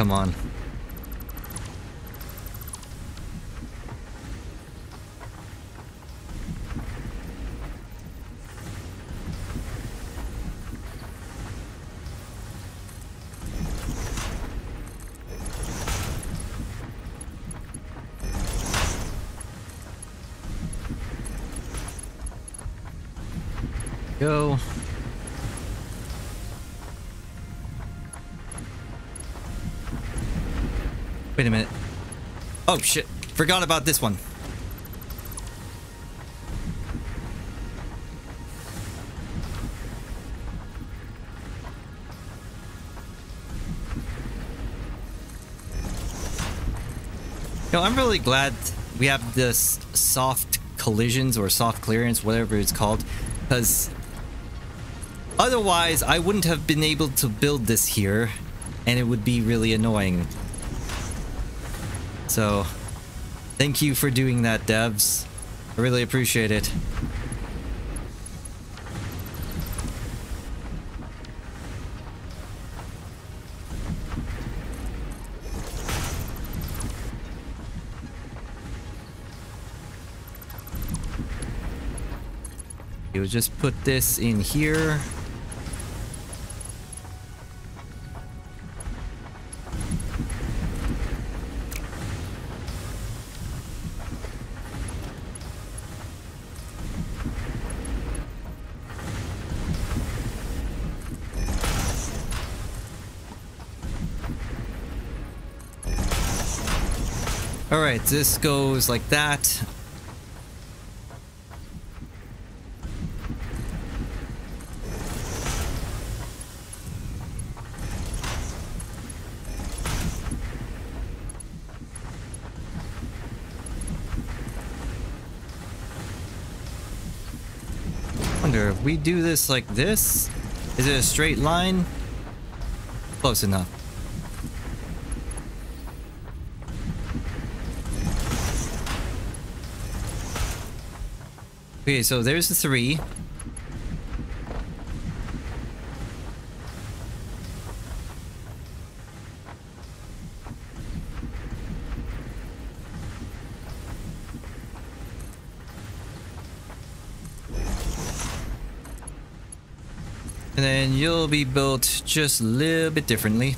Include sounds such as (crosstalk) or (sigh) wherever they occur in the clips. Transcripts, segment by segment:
Come on. Oh shit. Forgot about this one. No, I'm really glad we have this soft collisions or soft clearance, whatever it's called, because otherwise I wouldn't have been able to build this here, and it would be really annoying. So, thank you for doing that, devs. I really appreciate it. You'll just put this in here. Alright, this goes like that. wonder if we do this like this, is it a straight line? Close enough. Okay, so there's the three. And then you'll be built just a little bit differently.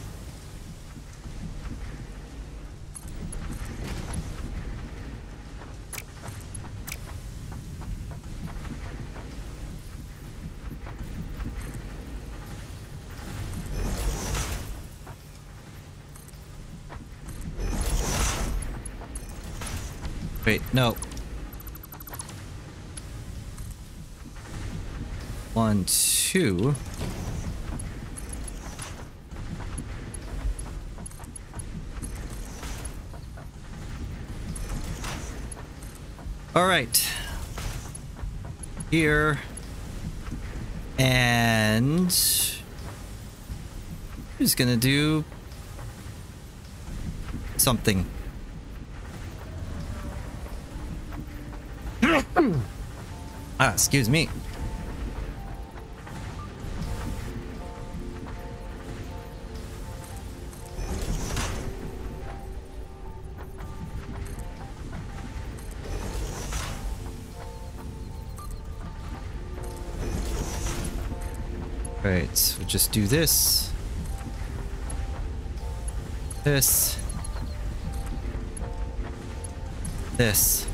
Wait, no. One, two. All right. Here. And... I'm just gonna do... Something. Ah, excuse me. Right, we'll just do this. This. This.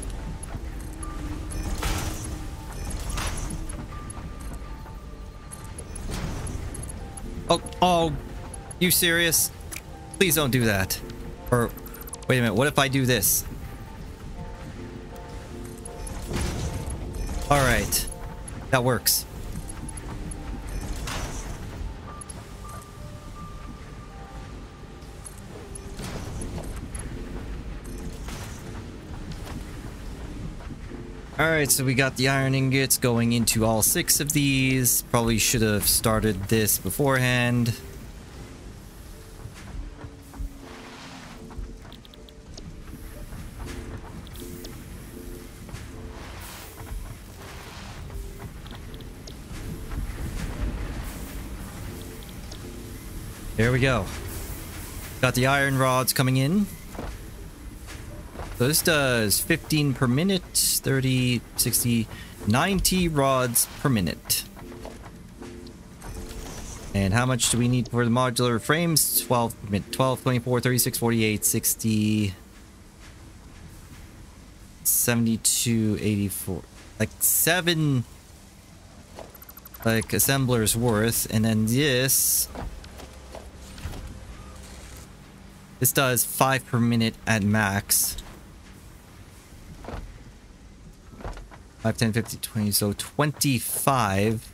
Oh, you serious? Please don't do that. Or, wait a minute, what if I do this? Alright, that works. Alright, so we got the iron ingots going into all six of these. Probably should have started this beforehand. There we go. Got the iron rods coming in. So this does 15 per minute, 30, 60, 90 rods per minute. And how much do we need for the modular frames? 12, 12, 24, 36, 48, 60, 72, 84. Like seven like assemblers worth. And then this this does five per minute at max. 5, 10, 50, 20, so 25.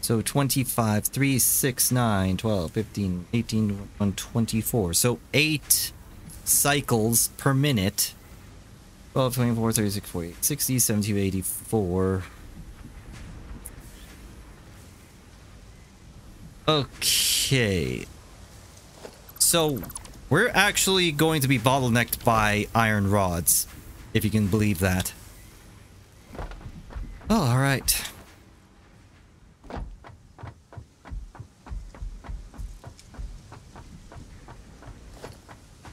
So 25, 3, 6, 9, 12, 15, 18, 1, 24. So 8 cycles per minute. 12, 24, 36, 48, 60, 72, 84. Okay. So, we're actually going to be bottlenecked by iron rods, if you can believe that. Oh, alright.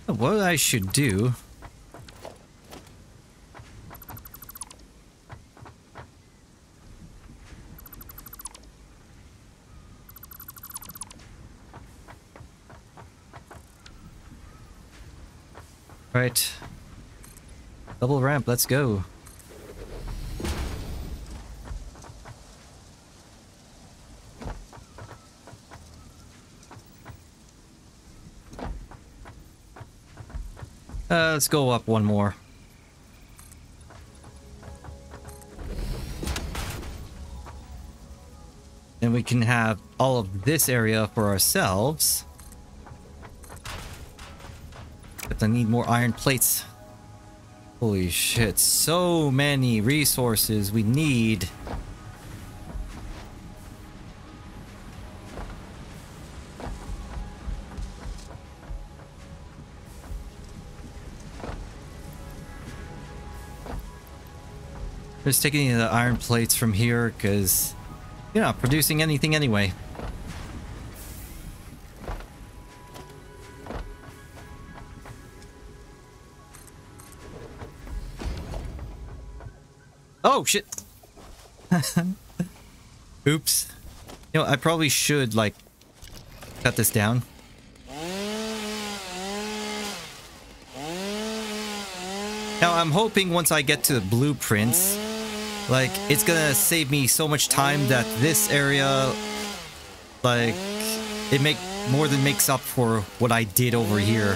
What I should do... Right. Double ramp, let's go. Uh, let's go up one more. And we can have all of this area for ourselves. But I need more iron plates. Holy shit, so many resources we need. Just taking the iron plates from here because you're not producing anything anyway. Oh, shit. (laughs) Oops. You know, I probably should, like, cut this down. Now, I'm hoping once I get to the blueprints, like, it's gonna save me so much time that this area, like, it make more than makes up for what I did over here.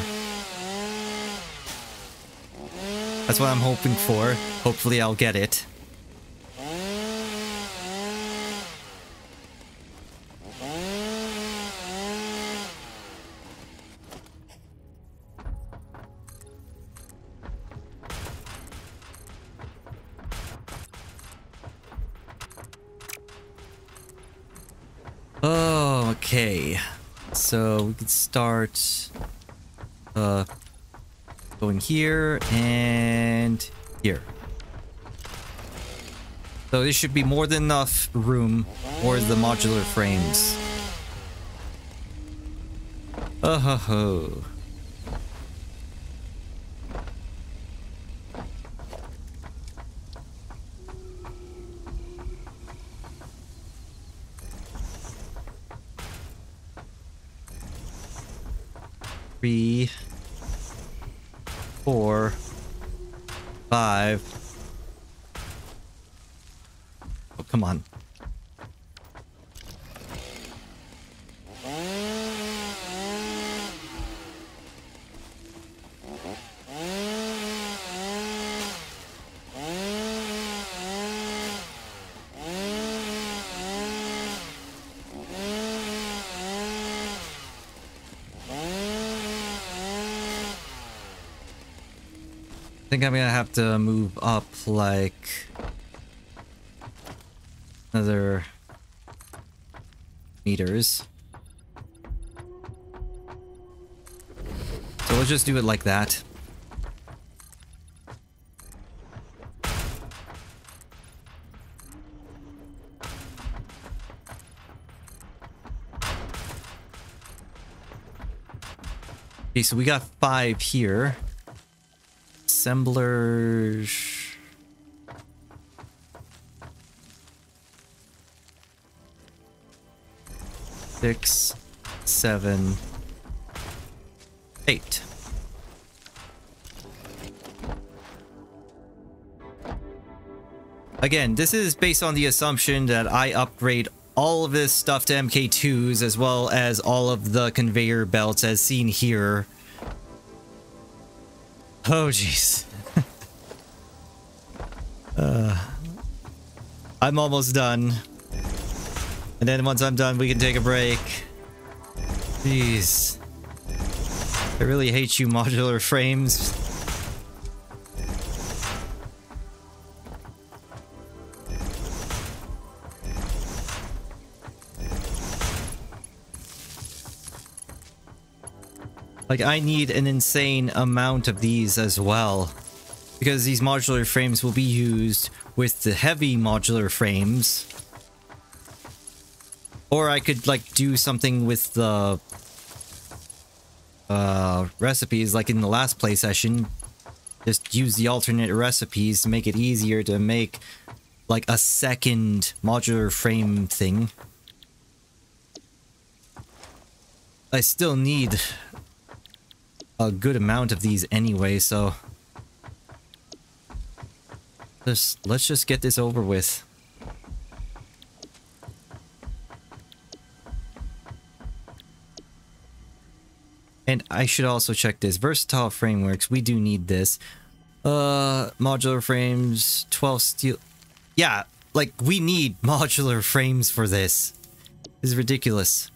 That's what I'm hoping for. Hopefully I'll get it. So we could start uh going here and here. So this should be more than enough room for the modular frames. Oh ho ho. Three, four, five. Oh, come on. Think I'm gonna have to move up like another meters. So we'll just do it like that. Okay, so we got five here. Assemblers. Six, seven, eight. Again, this is based on the assumption that I upgrade all of this stuff to MK2s as well as all of the conveyor belts as seen here. Oh, jeez. (laughs) uh, I'm almost done. And then once I'm done, we can take a break. Jeez. I really hate you (laughs) modular frames. Like, I need an insane amount of these as well. Because these modular frames will be used with the heavy modular frames. Or I could, like, do something with the... Uh, recipes, like in the last play session. Just use the alternate recipes to make it easier to make, like, a second modular frame thing. I still need a good amount of these anyway, so... Just, let's just get this over with. And I should also check this. Versatile frameworks, we do need this. Uh, modular frames, 12 steel... Yeah, like, we need (laughs) modular frames for this. This is ridiculous.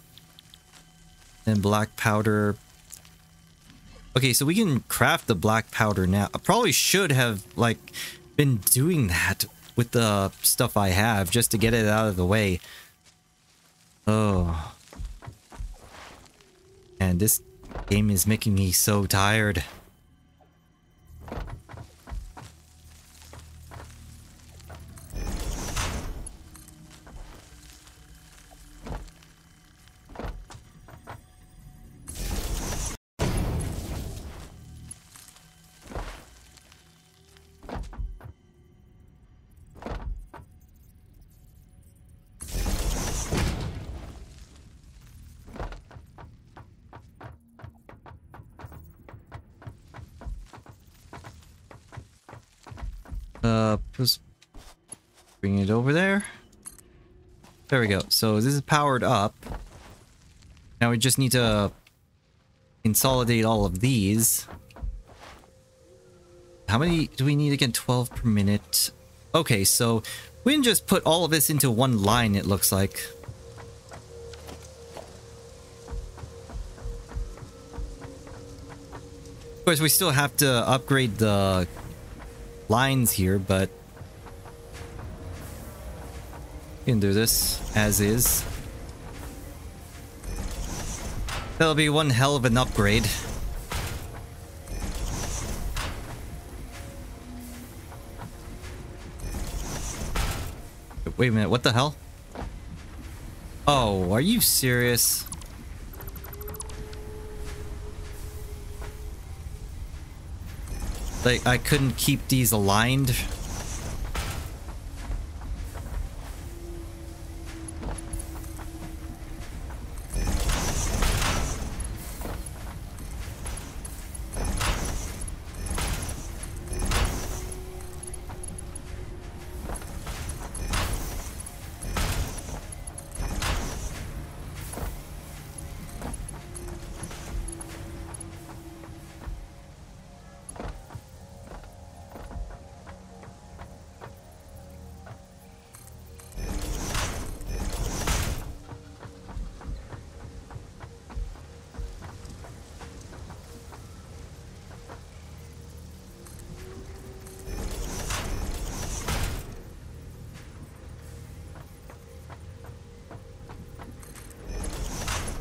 And black powder, Okay, so we can craft the black powder now. I probably should have, like, been doing that with the stuff I have just to get it out of the way. Oh. And this game is making me so tired. Uh, just bring it over there. There we go. So this is powered up. Now we just need to consolidate all of these. How many do we need again? 12 per minute. Okay, so we can just put all of this into one line, it looks like. Of course, we still have to upgrade the lines here, but you can do this as is. That'll be one hell of an upgrade. Wait a minute, what the hell? Oh, are you serious? Like, I couldn't keep these aligned.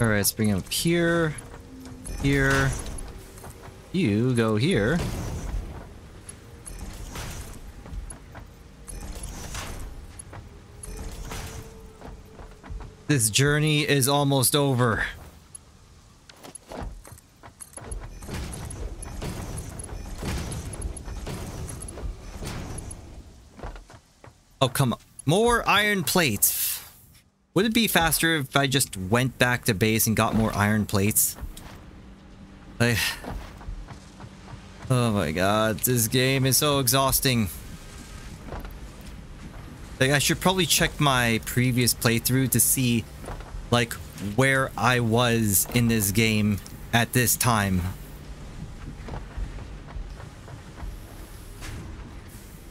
All right, let's bring him up here, here. You go here. This journey is almost over. Oh, come on. More iron plates. Would it be faster if I just went back to base and got more iron plates? Like... Oh my god, this game is so exhausting. Like, I should probably check my previous playthrough to see, like, where I was in this game at this time.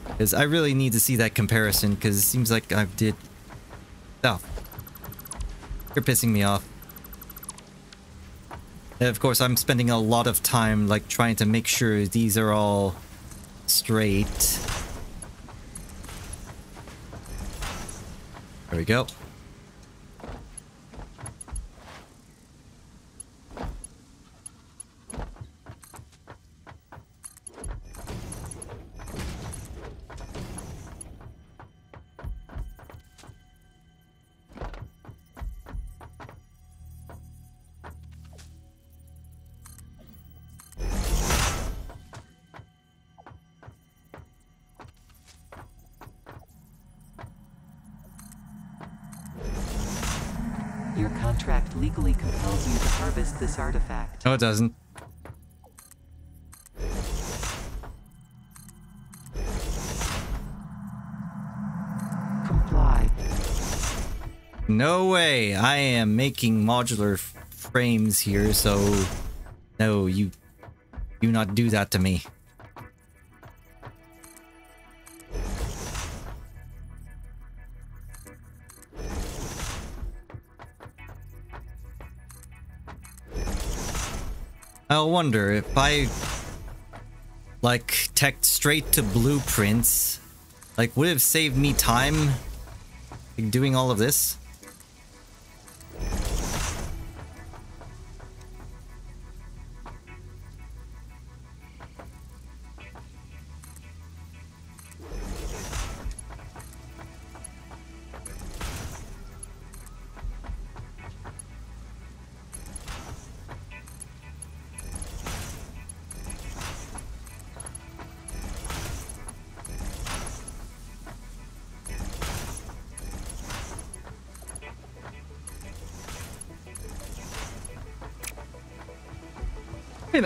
Because I really need to see that comparison, because it seems like I did... Oh. You're pissing me off. And of course, I'm spending a lot of time, like, trying to make sure these are all straight. There we go. Contract legally compels you to harvest this artifact. No, it doesn't. Comply. No way. I am making modular frames here, so no, you do not do that to me. I wonder if I like tech straight to blueprints, like would have saved me time like, doing all of this.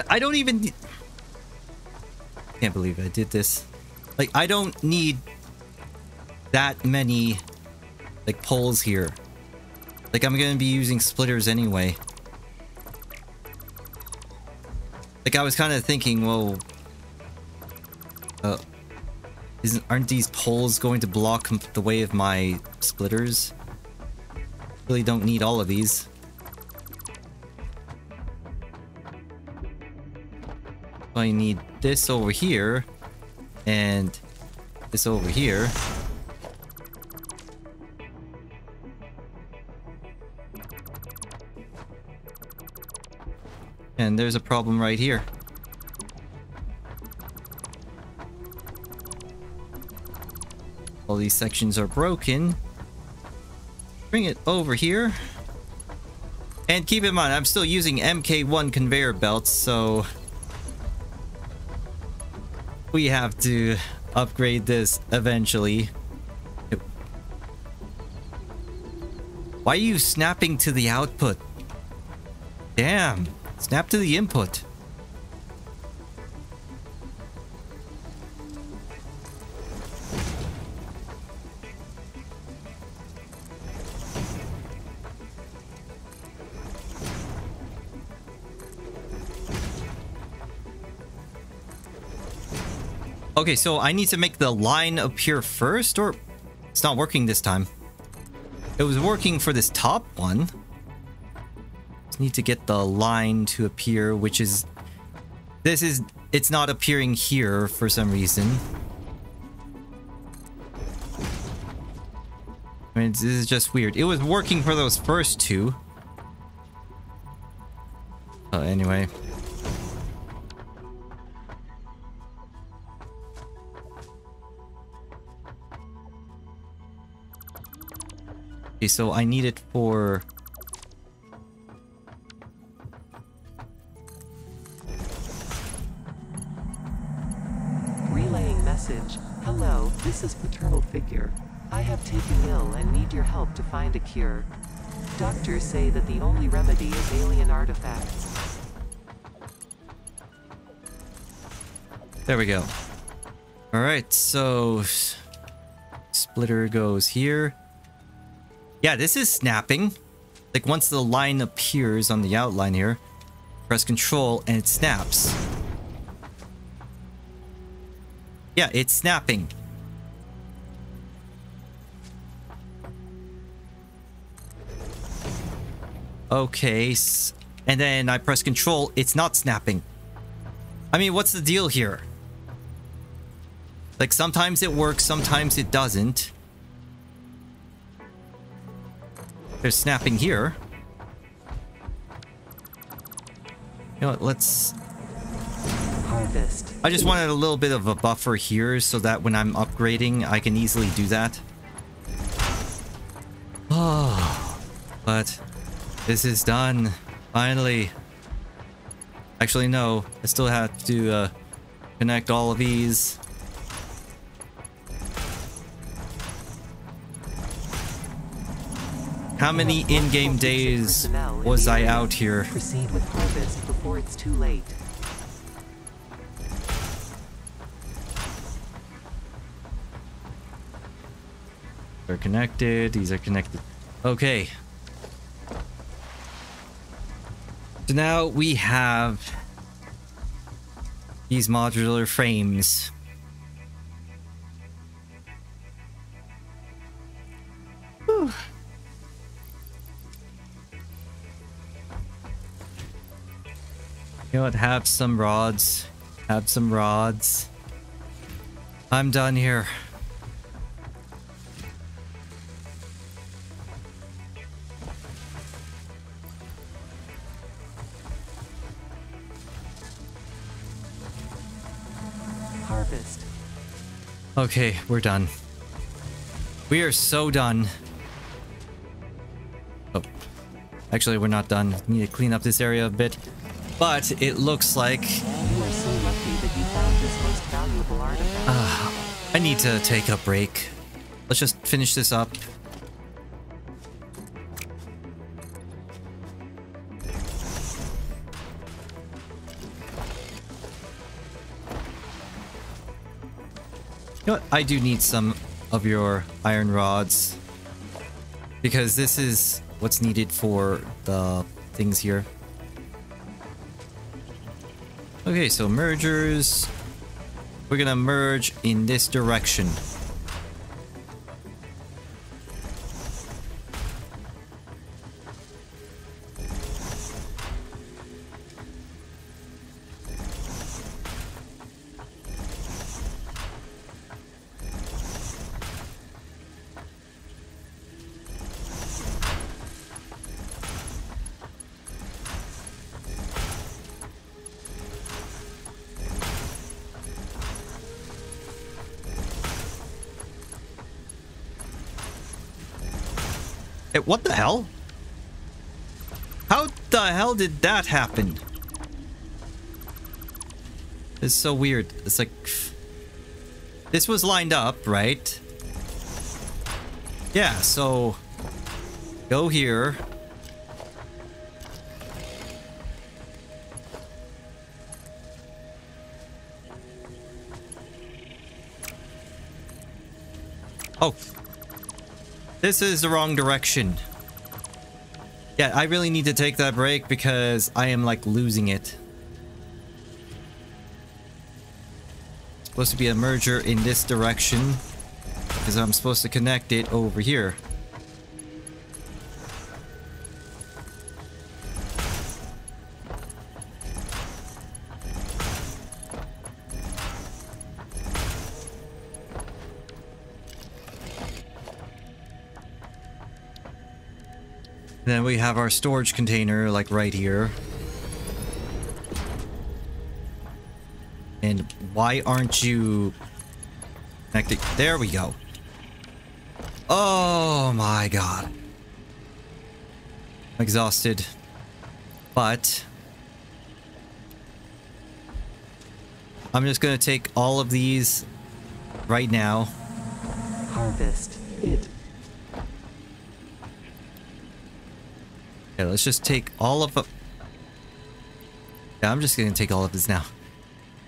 I don't even... Can't believe I did this. Like, I don't need that many, like, poles here. Like, I'm gonna be using splitters anyway. Like, I was kind of thinking, well... Uh, isn't, aren't these poles going to block the way of my splitters? Really don't need all of these. I need this over here and this over here. And there's a problem right here. All these sections are broken. Bring it over here. And keep in mind, I'm still using MK1 conveyor belts, so we have to upgrade this eventually. Why are you snapping to the output? Damn, snap to the input. Okay, so I need to make the line appear first, or it's not working this time. It was working for this top one. Just need to get the line to appear, which is... This is... It's not appearing here for some reason. I mean, this is just weird. It was working for those first two. Uh, anyway. Okay, so I need it for... Relaying message. Hello, this is paternal figure. I have taken ill and need your help to find a cure. Doctors say that the only remedy is alien artifacts. There we go. Alright, so... Splitter goes here. Yeah, this is snapping. Like, once the line appears on the outline here, press control and it snaps. Yeah, it's snapping. Okay, and then I press control, it's not snapping. I mean, what's the deal here? Like, sometimes it works, sometimes it doesn't. There's snapping here. You know what, let's... Harvest. I just wanted a little bit of a buffer here so that when I'm upgrading, I can easily do that. Oh, (sighs) but this is done. Finally. Actually, no. I still have to uh, connect all of these. How many in-game days was I out here? Proceed with harvest before it's too late. They're connected. These are connected. Okay. So now we have these modular frames. Whew. You know what? Have some rods. Have some rods. I'm done here. Harvest. Okay, we're done. We are so done. Oh. Actually, we're not done. We need to clean up this area a bit. But it looks like artifact. I need to take a break. Let's just finish this up. You know what? I do need some of your iron rods. Because this is what's needed for the things here. Okay, so mergers. We're gonna merge in this direction. Did that happen? It's so weird. It's like... This was lined up, right? Yeah, so... Go here. Oh, this is the wrong direction. Yeah, I really need to take that break because I am like losing it. Supposed to be a merger in this direction because I'm supposed to connect it over here. We have our storage container like right here. And why aren't you connected? There we go. Oh my god. I'm exhausted. But I'm just gonna take all of these right now. Harvest. it. Okay, let's just take all of it. Yeah, I'm just gonna take all of this now.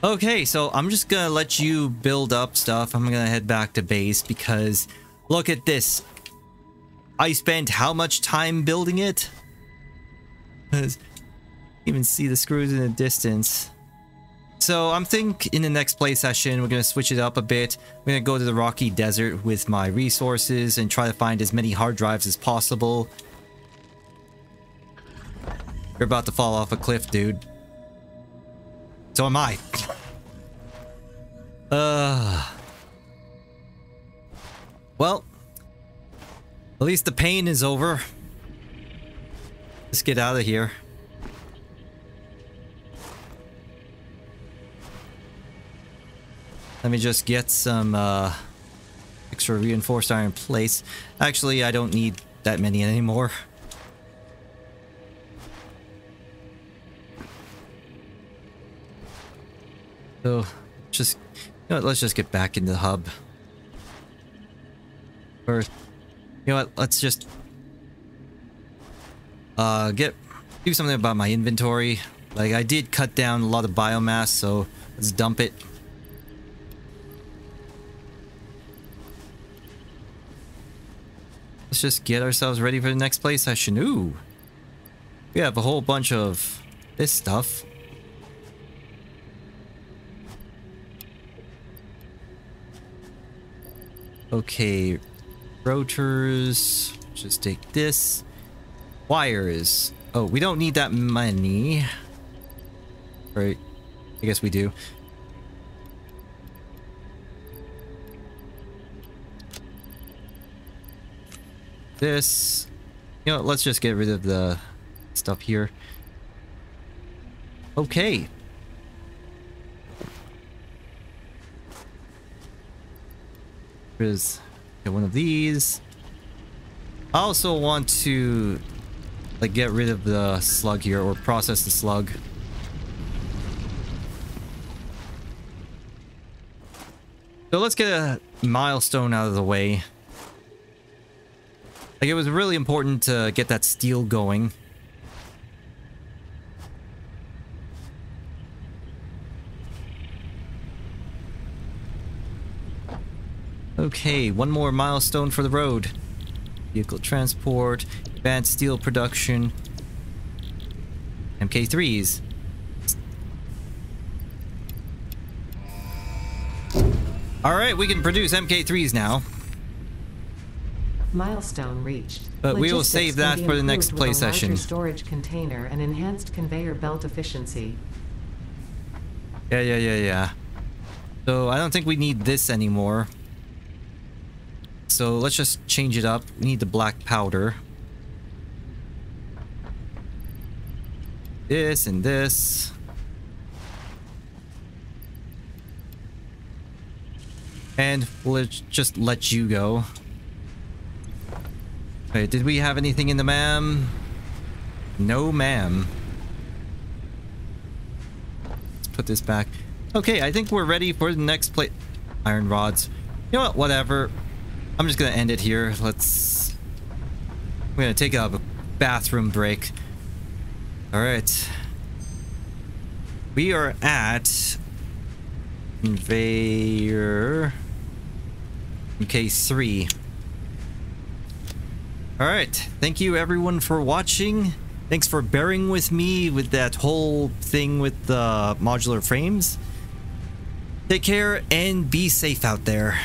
Okay, so I'm just gonna let you build up stuff. I'm gonna head back to base because look at this. I spent how much time building it? (laughs) Even see the screws in the distance. So I'm think in the next play session, we're going to switch it up a bit. We're going to go to the Rocky Desert with my resources and try to find as many hard drives as possible. You're about to fall off a cliff, dude. So am I. Uh. Well. At least the pain is over. Let's get out of here. Let me just get some uh, extra reinforced iron plates. Actually, I don't need that many anymore. So, just, you know what, let's just get back into the hub. Or, you know what, let's just, uh, get, do something about my inventory. Like, I did cut down a lot of biomass, so let's dump it. Let's just get ourselves ready for the next play session. Ooh. We have a whole bunch of this stuff. Okay. Rotors. Just take this. Wires. Oh, we don't need that many. Right. I guess we do. this. You know, let's just get rid of the stuff here. Okay. Get one of these. I also want to like get rid of the slug here or process the slug. So let's get a milestone out of the way. Like, it was really important to get that steel going. Okay, one more milestone for the road. Vehicle transport, advanced steel production, MK3s. Alright, we can produce MK3s now. Milestone reached. But we will save that for the next play session. storage container and enhanced conveyor belt efficiency. Yeah, yeah, yeah, yeah. So I don't think we need this anymore. So let's just change it up. We need the black powder. This and this. And we'll just let you go. Wait, did we have anything in the MAM? No, ma'am. Let's put this back. Okay, I think we're ready for the next plate. Iron rods. You know what? Whatever. I'm just gonna end it here. Let's... We're gonna take a bathroom break. Alright. We are at... Conveyor... MK3. Alright, thank you everyone for watching. Thanks for bearing with me with that whole thing with the modular frames. Take care and be safe out there.